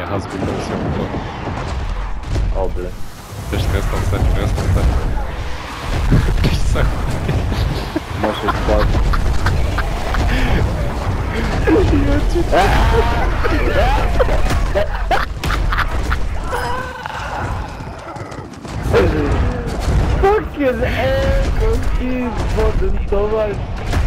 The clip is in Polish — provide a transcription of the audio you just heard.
your husband also. Oble. Wszystko jest tam stać, wszystko jest tam stać. Cześć, co? Może spać. Fucking ass, keep fucking so much.